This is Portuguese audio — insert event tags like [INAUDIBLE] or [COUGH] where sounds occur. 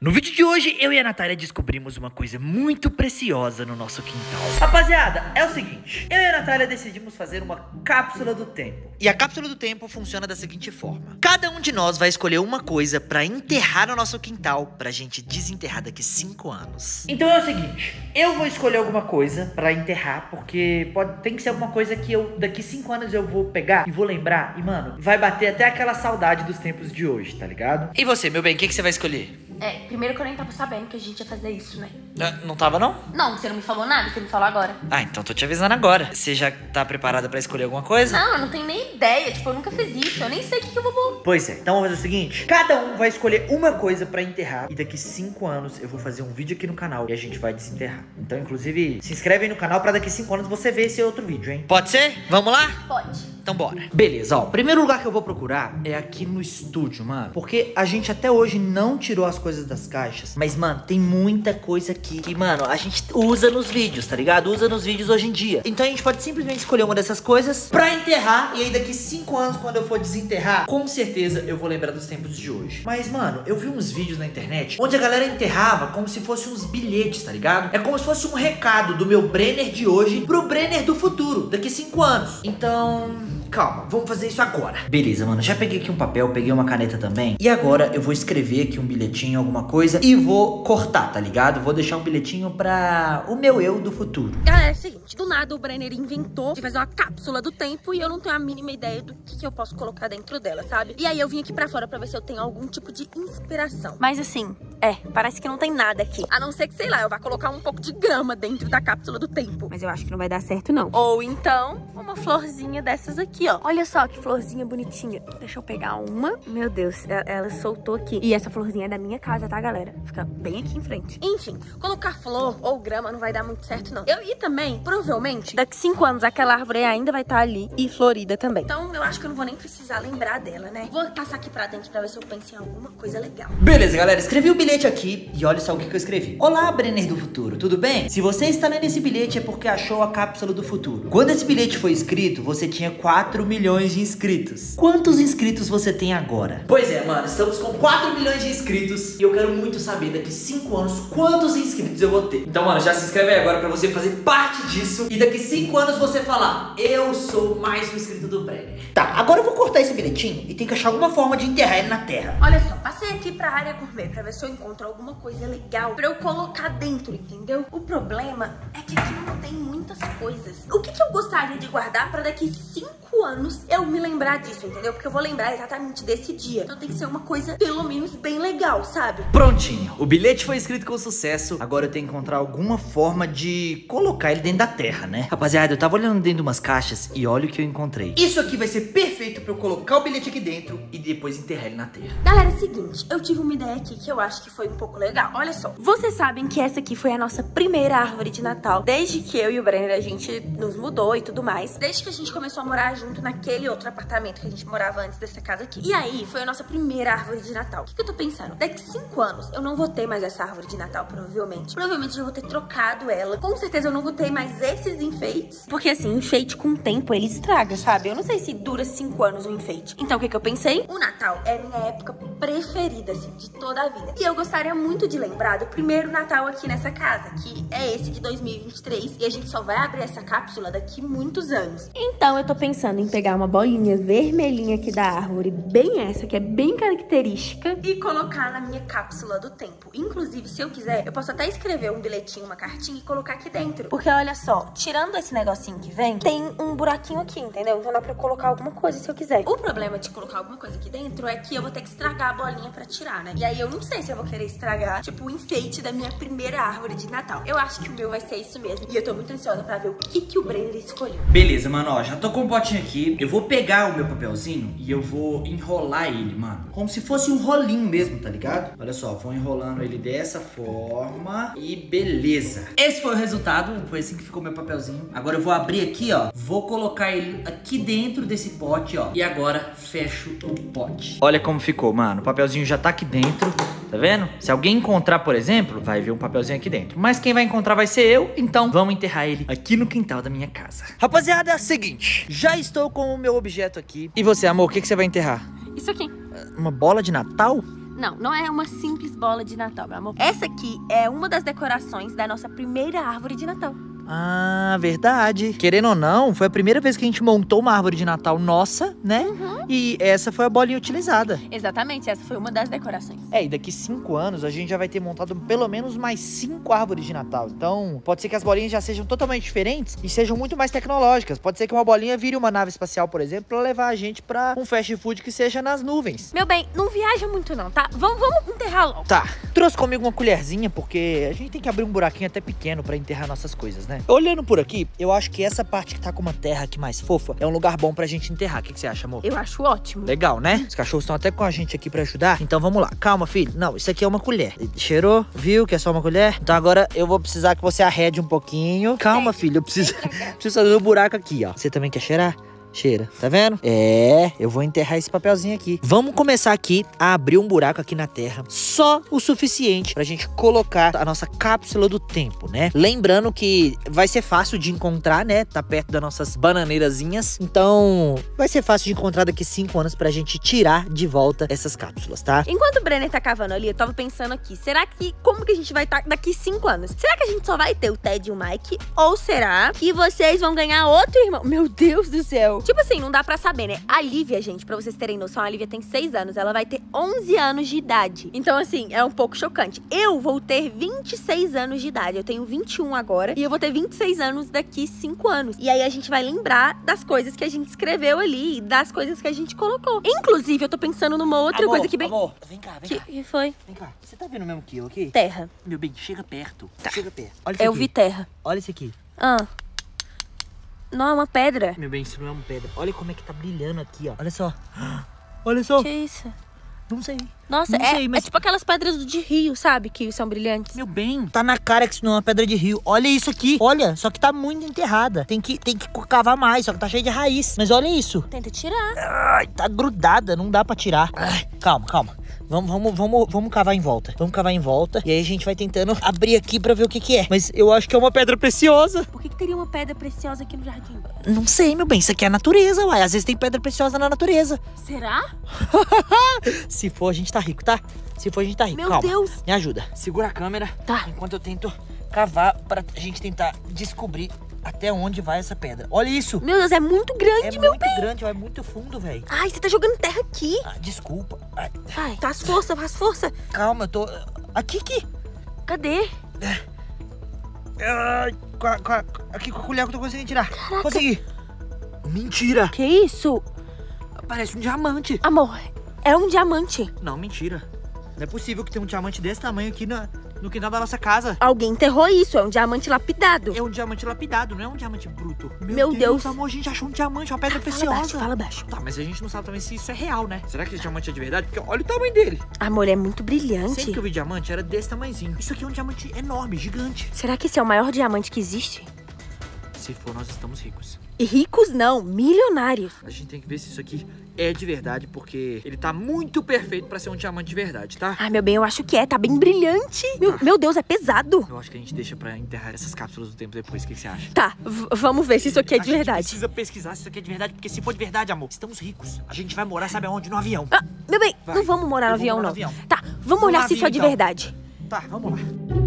No vídeo de hoje, eu e a Natália descobrimos uma coisa muito preciosa no nosso quintal. Rapaziada, é o seguinte: eu e a Natália decidimos fazer uma cápsula do tempo. E a cápsula do tempo funciona da seguinte forma: cada um de nós vai escolher uma coisa pra enterrar no nosso quintal pra gente desenterrar daqui 5 anos. Então é o seguinte: eu vou escolher alguma coisa pra enterrar, porque pode, tem que ser alguma coisa que eu daqui 5 anos eu vou pegar e vou lembrar. E mano, vai bater até aquela saudade dos tempos de hoje, tá ligado? E você, meu bem, o que, que você vai escolher? É, primeiro que eu nem tava sabendo que a gente ia fazer isso, né? Ah, Não tava, não? Não, você não me falou nada, você me falou agora. Ah, então tô te avisando agora. Você já tá preparada pra escolher alguma coisa? Não, eu não tenho nem ideia. Tipo, eu nunca fiz isso. Eu nem sei o que, que eu vou. Pois é, então vamos fazer o seguinte: cada um vai escolher uma coisa pra enterrar. E daqui 5 anos eu vou fazer um vídeo aqui no canal e a gente vai desenterrar. Então, inclusive, se inscreve aí no canal pra daqui 5 anos você ver esse outro vídeo, hein? Pode ser? Vamos lá? Pode. Então bora. Beleza, ó. Primeiro lugar que eu vou procurar é aqui no estúdio, mano. Porque a gente até hoje não tirou as coisas das caixas. Mas, mano, tem muita coisa aqui que, mano, a gente usa nos vídeos, tá ligado? Usa nos vídeos hoje em dia. Então a gente pode simplesmente escolher uma dessas coisas pra enterrar. E aí daqui 5 anos, quando eu for desenterrar, com certeza eu vou lembrar dos tempos de hoje. Mas, mano, eu vi uns vídeos na internet onde a galera enterrava como se fossem uns bilhetes, tá ligado? É como se fosse um recado do meu Brenner de hoje pro Brenner do futuro, daqui 5 anos. Então. Calma, vamos fazer isso agora. Beleza, mano. Já peguei aqui um papel, peguei uma caneta também. E agora eu vou escrever aqui um bilhetinho, alguma coisa. E vou cortar, tá ligado? Vou deixar um bilhetinho pra o meu eu do futuro. Galera, é o seguinte. Do nada o Brenner inventou de fazer uma cápsula do tempo e eu não tenho a mínima ideia do que, que eu posso colocar dentro dela, sabe? E aí eu vim aqui pra fora pra ver se eu tenho algum tipo de inspiração. Mas assim, é, parece que não tem nada aqui. A não ser que, sei lá, eu vá colocar um pouco de grama dentro da cápsula do tempo. Mas eu acho que não vai dar certo, não. Ou então, uma florzinha dessas aqui, ó. Olha só que florzinha bonitinha. Deixa eu pegar uma. Meu Deus, ela, ela soltou aqui. E essa florzinha é da minha casa, tá, galera? Fica bem aqui em frente. Enfim, colocar flor ou grama não vai dar muito certo, não. Eu e também, provavelmente, daqui cinco anos, aquela árvore ainda vai estar ali e florida também. Então, eu acho que eu não vou nem precisar lembrar dela, né? Vou passar aqui pra dentro pra ver se eu penso em alguma coisa legal. Beleza, galera, escrevi o bilhete aqui e olha só o que, que eu escrevi. Olá, Brenner do futuro, tudo bem? Se você está lendo esse bilhete é porque achou a cápsula do futuro. Quando esse bilhete foi escrito, você tinha 4 milhões de inscritos. Quantos inscritos você tem agora? Pois é, mano, estamos com 4 milhões de inscritos e eu quero muito saber daqui 5 anos quantos inscritos eu vou ter. Então, mano, já se inscreve aí agora pra você fazer parte disso e daqui 5 anos você falar: Eu sou mais um inscrito do Brenner. Tá, agora eu vou cortar esse bilhetinho e tem que achar alguma forma de enterrar ele na terra. Olha só, passei aqui pra área gourmet pra ver se eu encontro alguma coisa legal pra eu colocar dentro, entendeu? O problema é que aqui não tem muitas coisas. O que, que eu gostaria de guardar pra daqui 5 anos eu me lembrar disso, entendeu? Porque eu vou lembrar exatamente desse dia. Então tem que ser uma coisa, pelo menos, bem legal, sabe? Prontinho, o bilhete foi escrito com sucesso. Agora eu tenho que encontrar alguma forma de colocar ele dentro da terra, né? Rapaziada, eu tava olhando dentro de umas caixas e olha o que eu encontrei. Isso aqui vai ser perfeito pra eu colocar o bilhete aqui dentro e depois enterrar ele na terra. Galera, é o seguinte, eu tive uma ideia aqui que eu acho que foi um pouco legal. Olha só, vocês sabem que essa aqui foi a nossa primeira árvore de Natal. Desde que eu e o Brenner a gente nos mudou e tudo mais. Desde que a gente começou a morar junto naquele outro apartamento que a gente morava antes dessa casa aqui. E aí, foi a nossa primeira árvore de Natal. O que, que eu tô pensando? Daqui cinco anos, eu não vou ter mais essa árvore de Natal, provavelmente. Provavelmente eu vou ter trocado ela. Com certeza eu não vou ter mais esses enfeites. Porque assim, enfeite com o tempo, ele estraga, sabe? Eu não sei se dura cinco anos um enfeite. Então, o que, que eu pensei? O Natal é minha época preferida, assim, de toda a vida. E eu gostaria muito de lembrar do primeiro Natal aqui nessa casa, que é esse de 2023. E a gente só vai abrir essa cápsula daqui muitos anos. Então, eu tô pensando em pegar uma bolinha vermelhinha aqui da árvore, bem essa, que é bem característica, e colocar na minha cápsula do tempo. Inclusive, se eu quiser, eu posso até escrever um bilhetinho, uma cartinha e colocar aqui dentro. Porque olha só, tirando esse negocinho que vem, tem um buraquinho aqui, entendeu? Então dá pra eu colocar alguma coisa se eu quiser. O problema de colocar alguma coisa aqui dentro é que eu vou ter que estragar a bolinha pra tirar, né? E aí eu não sei se eu vou querer estragar, tipo, o enfeite da minha primeira árvore de Natal. Eu acho que o meu vai ser isso mesmo. E eu tô muito ansiosa pra ver o que, que o Brenner escolheu. Beleza, mano, ó, já tô com um potinho aqui. Eu vou pegar o meu papelzinho e eu vou enrolar ele, mano. Como se fosse um rolinho mesmo, tá ligado? Olha só, vou enrolando ele dessa forma e beleza. Esse foi o resultado, foi assim que ficou meu papelzinho. Agora eu vou abrir aqui, ó. Vou colocar ele aqui dentro desse pote, ó. E agora fecho o pote. Olha como ficou, mano. O papelzinho já tá aqui dentro. Tá vendo? Se alguém encontrar, por exemplo, vai ver um papelzinho aqui dentro. Mas quem vai encontrar vai ser eu, então vamos enterrar ele aqui no quintal da minha casa. Rapaziada, é o seguinte. Já estou com o meu objeto aqui. E você, amor, o que, que você vai enterrar? Isso aqui. Uma bola de Natal? Não, não é uma simples bola de Natal, meu amor. Essa aqui é uma das decorações da nossa primeira árvore de Natal. Ah, verdade. Querendo ou não, foi a primeira vez que a gente montou uma árvore de Natal nossa, né? Uhum. E essa foi a bolinha utilizada. Exatamente, essa foi uma das decorações. É, e daqui cinco anos a gente já vai ter montado pelo menos mais cinco árvores de Natal. Então, pode ser que as bolinhas já sejam totalmente diferentes e sejam muito mais tecnológicas. Pode ser que uma bolinha vire uma nave espacial, por exemplo, pra levar a gente pra um fast food que seja nas nuvens. Meu bem, não viaja muito não, tá? Vamos, vamos enterrar logo. Tá, trouxe comigo uma colherzinha porque a gente tem que abrir um buraquinho até pequeno pra enterrar nossas coisas, né? Olhando por aqui, eu acho que essa parte que tá com uma terra aqui mais fofa é um lugar bom pra gente enterrar. O que, que você acha, amor? Eu acho ótimo. Legal, né? Os cachorros estão até com a gente aqui pra ajudar. Então vamos lá. Calma, filho. Não, isso aqui é uma colher. Cheirou? Viu que é só uma colher? Então agora eu vou precisar que você arrede um pouquinho. Calma, filho. Eu preciso, [LAUGHS] preciso fazer um buraco aqui, ó. Você também quer cheirar? Cheira, tá vendo? É, eu vou enterrar esse papelzinho aqui. Vamos começar aqui a abrir um buraco aqui na terra. Só o suficiente pra gente colocar a nossa cápsula do tempo, né? Lembrando que vai ser fácil de encontrar, né? Tá perto das nossas bananeirazinhas. Então, vai ser fácil de encontrar daqui cinco anos pra gente tirar de volta essas cápsulas, tá? Enquanto o Brenner tá cavando ali, eu tava pensando aqui, será que, como que a gente vai estar daqui cinco anos? Será que a gente só vai ter o Ted e o Mike? Ou será que vocês vão ganhar outro irmão? Meu Deus do céu. Tipo assim, não dá pra saber, né? A Lívia, gente, pra vocês terem noção, a Lívia tem seis anos, ela vai ter 11 anos de idade. Então, assim, é um pouco chocante. Eu vou ter 26 anos de idade, eu tenho 21 agora, e eu vou ter 26 anos daqui cinco anos. E aí a gente vai lembrar das coisas que a gente escreveu ali, das coisas que a gente colocou. Inclusive, eu tô pensando numa outra Amor, coisa que bem... Amor, vem cá, vem Que, cá. que foi? Vem cá. Você tá vendo o mesmo que eu aqui? Terra. Meu bem, chega perto. Chega perto. Olha isso Eu aqui. vi terra. Olha isso aqui. Ah. Não, é uma pedra. Meu bem, isso não é uma pedra. Olha como é que tá brilhando aqui, ó. Olha só. [GASPS] Olha só. Que isso? Não sei. Nossa, Não é, sei, mas- é tipo aquelas pedras de rio, sabe? Que são brilhantes. Meu bem, tá na cara que isso não é uma pedra de rio. Olha isso aqui. Olha, só que tá muito enterrada. Tem que, tem que cavar mais, só que tá cheio de raiz. Mas olha isso. Tenta tirar. Ai, tá grudada, não dá pra tirar. Ai, calma, calma. Vamos, vamos, vamos, vamos cavar em volta. Vamos cavar em volta. E aí a gente vai tentando abrir aqui pra ver o que que é. Mas eu acho que é uma pedra preciosa. Por que, que teria uma pedra preciosa aqui no jardim? Não sei, meu bem. Isso aqui é a natureza, uai. Às vezes tem pedra preciosa na natureza. Será? [LAUGHS] Se for, a gente tá rico, tá? Se for, a gente tá rico. Meu Calma. Deus. Me ajuda. Segura a câmera. Tá. Enquanto eu tento cavar pra gente tentar descobrir até onde vai essa pedra. Olha isso. Meu Deus, é muito É grande, meu muito bem. grande, ó, é muito fundo, velho. Ai, você tá jogando terra aqui. Ah, desculpa. Ai, Vai, faz força, faz força. calma, eu tô. Aqui, aqui. Cadê? Ai, com a- com a- aqui com a colher que eu tô conseguindo tirar. Consegui. Mentira. Que isso? Parece um diamante. Amor, é um diamante. Não, mentira. Não é possível que tenha um diamante desse tamanho aqui na, no quintal da nossa casa. Alguém enterrou isso, é um diamante lapidado. É um diamante lapidado, não é um diamante bruto. Meu Deus. amor, a gente achou um diamante, uma pedra Fala preciosa. baixo, fala baixo. Tá, mas a gente não sabe também se isso é real, né? Será que esse diamante é de verdade? Porque olha o tamanho dele. Amor, é muito brilhante. Sempre que eu vi diamante era desse tamanhozinho. Isso aqui é um diamante enorme, gigante. Será que esse é o maior diamante que existe? Se for, nós estamos ricos. E ricos não, milionários. A gente tem que ver se isso aqui é de verdade, porque ele tá muito perfeito pra ser um diamante de verdade, tá? Ai, meu bem, eu acho que é, tá bem brilhante. Meu, meu Deus, é pesado. Eu acho que a gente deixa pra enterrar essas cápsulas do tempo depois. O que que você acha? Tá, vamos ver se isso aqui é A de gente verdade. precisa pesquisar se isso aqui é de verdade, porque se for de verdade, amor, estamos ricos. A gente vai morar, sabe aonde? No avião. Ah, meu bem, Vai, não vamos morar no avião, morar não. no avião. Tá, vamos olhar se isso é de então. verdade. Tá, vamos lá.